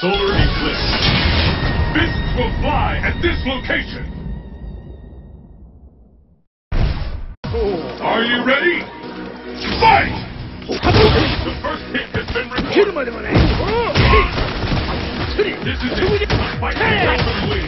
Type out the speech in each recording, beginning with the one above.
Solar Eclipse. Fists will fly at this location. Are you ready? Fight! The first hit has been recorded. This is it. Fight for.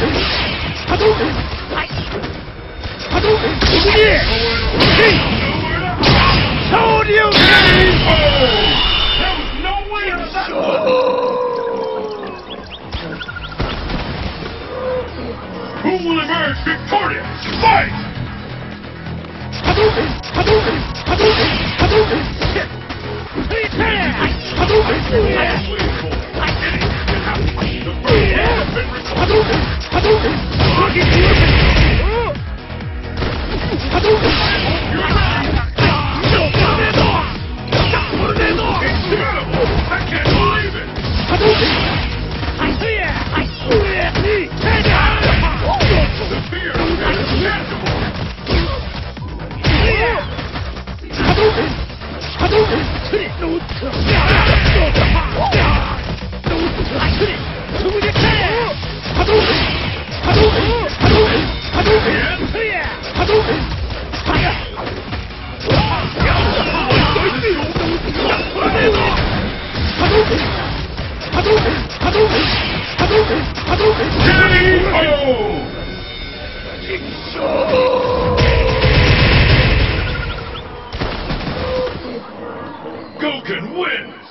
Nowhere to hide. There was no way that one. Who will emerge victorious? Fight! I was waiting for it. Oh! KO! Gouken wins!